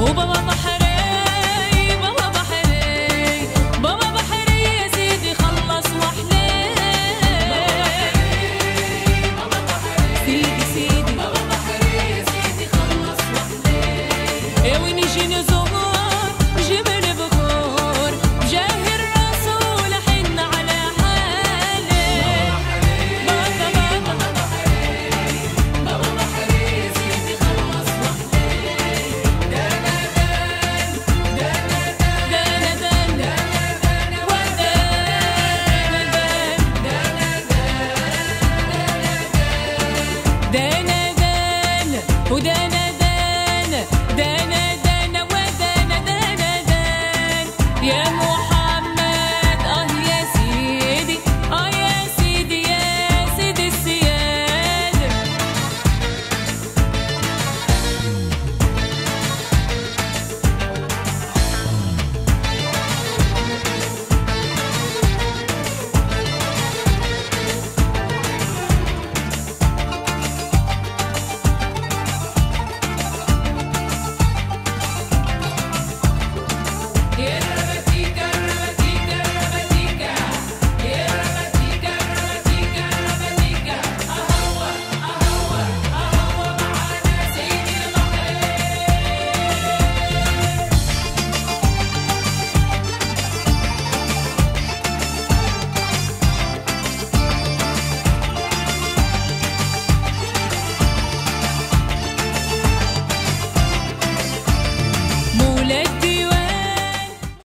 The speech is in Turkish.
O baba ودنا